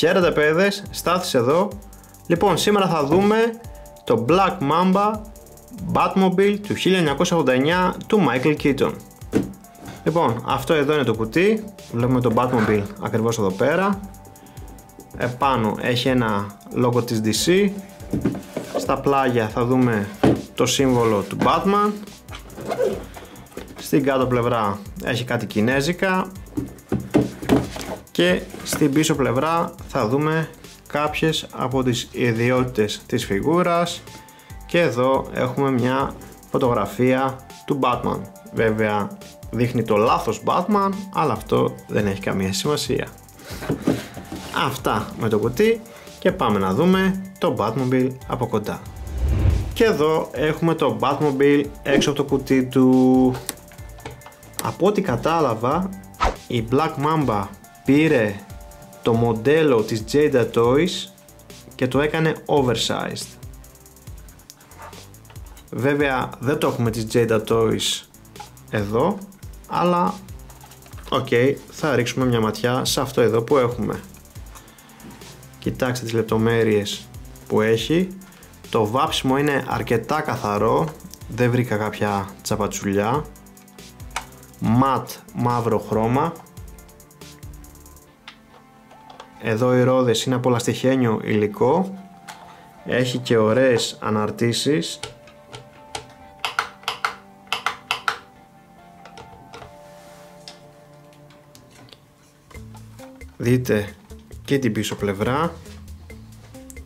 Χαίρετε παιδες, στάθησε εδώ. Λοιπόν, σήμερα θα δούμε το Black Mamba Batmobile του 1989 του Michael Keaton. Λοιπόν, αυτό εδώ είναι το κουτί. Βλέπουμε το Batmobile ακριβώς εδώ πέρα. Επάνω έχει ένα logo της DC. Στα πλάγια θα δούμε το σύμβολο του Batman. Στην κάτω πλευρά έχει κάτι κινέζικα και στην πίσω πλευρά θα δούμε κάποιες από τις ιδιότητες της φιγούρας. Και εδώ έχουμε μια φωτογραφία του Batman. Βέβαια δείχνει το λάθος Batman αλλά αυτό δεν έχει καμία σημασία. Αυτά με το κουτί και πάμε να δούμε το Batmobile από κοντά. Και εδώ έχουμε το Batmobile έξω από το κουτί του. Από ό,τι κατάλαβα η Black Mamba πήρε το μοντέλο της Jada Toys και το έκανε oversized. Βέβαια δεν το έχουμε της Jada Toys εδώ, αλλά οκ, θα ρίξουμε μια ματιά σε αυτό εδώ που έχουμε. Κοιτάξτε τις λεπτομέρειες που έχει. Το βάψιμο είναι αρκετά καθαρό, δεν βρήκα κάποια τσαπατσουλιά. Ματ μαύρο χρώμα εδώ οι ρόδες είναι από λαστιχένιο υλικό. Έχει και ωραίες αναρτήσεις. Δείτε και την πίσω πλευρά.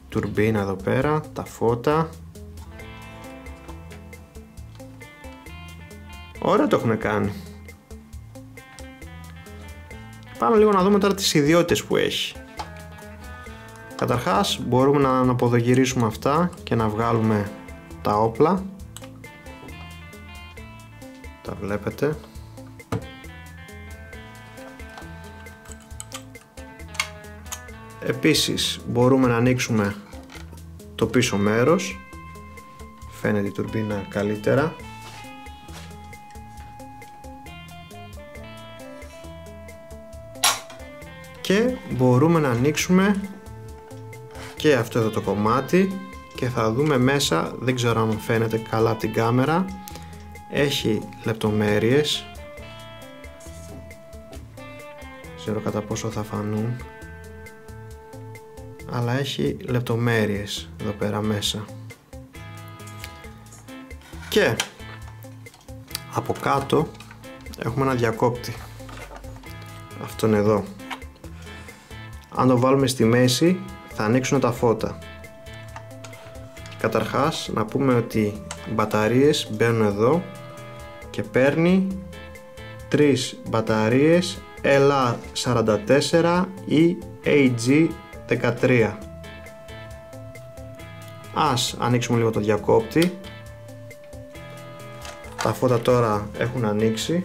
Τουρμπίνα εδώ πέρα, τα φώτα. Ωραία το έχουν κάνει. Πάμε λίγο να δούμε τώρα τις ιδιότητες που έχει. Καταρχάς μπορούμε να αποδογυρίσουμε αυτά και να βγάλουμε τα όπλα. Τα βλέπετε. Επίσης μπορούμε να ανοίξουμε το πίσω μέρος. Φαίνεται η τουρμπίνα καλύτερα. Και μπορούμε να ανοίξουμε και αυτό εδώ το κομμάτι και θα δούμε μέσα, δεν ξέρω αν φαίνεται καλά από την κάμερα έχει λεπτομέρειες. Ξέρω κατά πόσο θα φανούν αλλά έχει λεπτομέρειες εδώ πέρα μέσα. Και από κάτω έχουμε ένα διακόπτη. Αυτόν εδώ. Αν το βάλουμε στη μέση θα ανοίξουν τα φώτα. Καταρχάς να πούμε ότι οι μπαταρίες μπαίνουν εδώ και παίρνει τρεις μπαταρίες LA44 ή AG13. Ας ανοίξουμε λίγο το διακόπτη. Τα φώτα τώρα έχουν ανοίξει.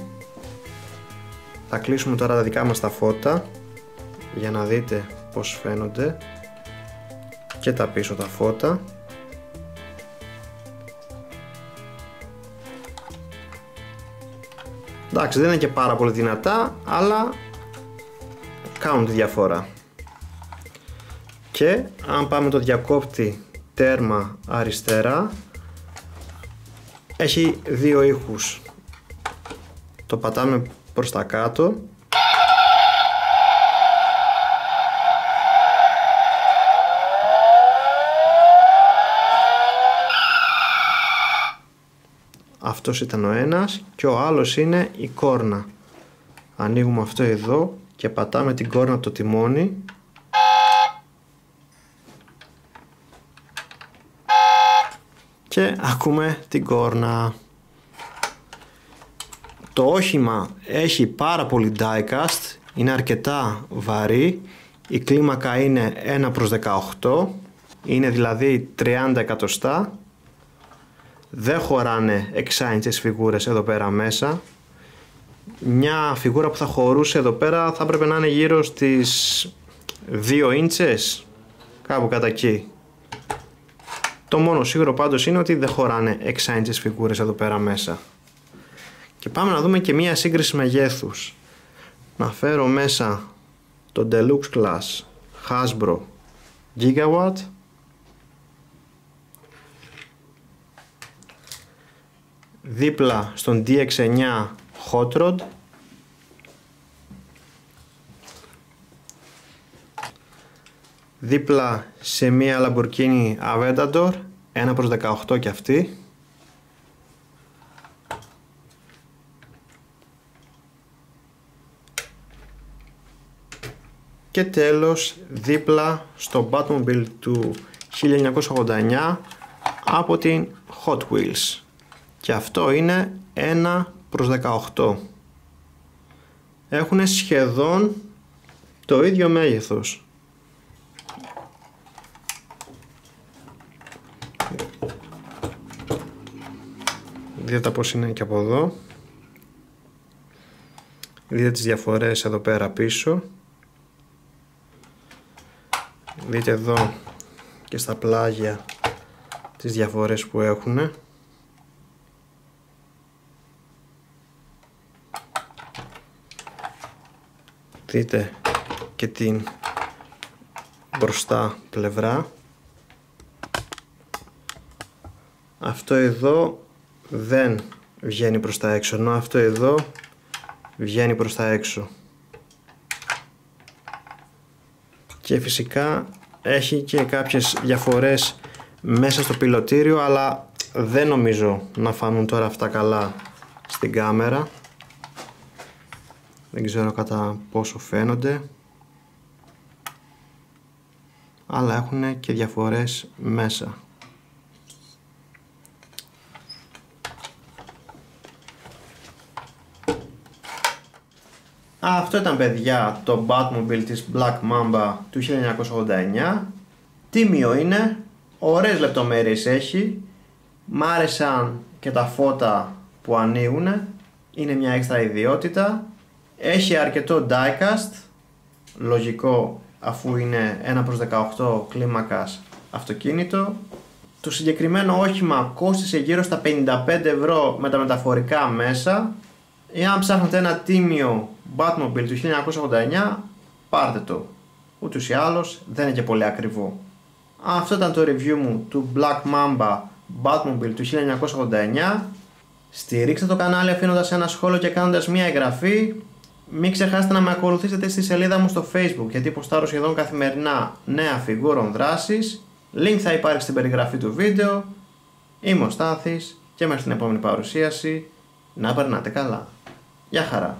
Θα κλείσουμε τώρα τα δικά μας τα φώτα για να δείτε πως φαίνονται και τα πίσω τα φώτα. Εντάξει δεν είναι και πάρα πολύ δυνατά αλλά κάνουν τη διαφορά. Και αν πάμε το διακόπτη τέρμα αριστερά έχει δύο ήχους. Το πατάμε προς τα κάτω αυτός ήταν ο ένας και ο άλλος είναι η κόρνα. Ανοίγουμε αυτό εδώ και πατάμε την κόρνα από το τιμόνι. Και ακούμε την κόρνα. Το όχημα έχει πάρα πολύ diecast είναι αρκετά βαρύ. Η κλίμακα είναι 1 προς 18 είναι δηλαδή 30 εκατοστά δεν χωράνε 6 inches φιγούρες εδώ πέρα μέσα. Μια φιγούρα που θα χωρούσε εδώ πέρα θα έπρεπε να είναι γύρω στις 2 inches κάπου κατά εκεί. Το μόνο σίγουρο πάντως είναι ότι δεν χωράνε 6 inches φιγούρες εδώ πέρα μέσα. Και πάμε να δούμε και μια σύγκριση μεγέθους. Να φέρω μέσα το Deluxe Class Hasbro Gigawatt δίπλα στον DX9 Hot Rod. Δίπλα σε μία Lamborghini Aventador 1 προς 18 και αυτή. Και τέλος δίπλα στο Batmobile του 1989 από την Hot Wheels και αυτό είναι 1 προς 18 έχουν σχεδόν το ίδιο μέγεθος. Δείτε πως είναι και από εδώ. Δείτε τις διαφορές εδώ πέρα πίσω. Δείτε εδώ και στα πλάγια τις διαφορές που έχουν δείτε και την μπροστά πλευρά. Αυτό εδώ δεν βγαίνει προς τα έξω ενώ αυτό εδώ βγαίνει προς τα έξω. Και φυσικά έχει και κάποιες διαφορές μέσα στο πιλωτήριο αλλά δεν νομίζω να φανούν τώρα αυτά καλά στην κάμερα δεν ξέρω κατά πόσο φαίνονται αλλά έχουν και διαφορές μέσα. Αυτό ήταν παιδιά το Batmobile της Black Mamba του 1989 Τίμιο είναι, ωραίες λεπτομέρειες έχει. Μ' άρεσαν και τα φώτα που ανοίγουν Είναι μια έξτρα ιδιότητα Έχει αρκετό diecast Λογικό αφού είναι 1 προς 18 κλίμακας αυτοκίνητο το συγκεκριμένο όχημα κόστησε γύρω στα 55 ευρώ με τα μεταφορικά μέσα Εάν ψάχνετε ένα τίμιο Batmobile του 1989, πάρτε το. Ούτως ή άλλως δεν είναι και πολύ ακριβό. Αυτό ήταν το review μου του Black Mamba Batmobile του 1989. Στηρίξτε το κανάλι αφήνοντας ένα σχόλιο και κάνοντας μια εγγραφή. Μην ξεχάσετε να με ακολουθήσετε στη σελίδα μου στο facebook γιατί ποστάρω σχεδόν καθημερινά νέα φιγούρων δράσης. Link θα υπάρχει στην περιγραφή του βίντεο. Είμαι ο Στάθης και μέχρι την επόμενη παρουσίαση να περνάτε καλά. Γεια χαρά.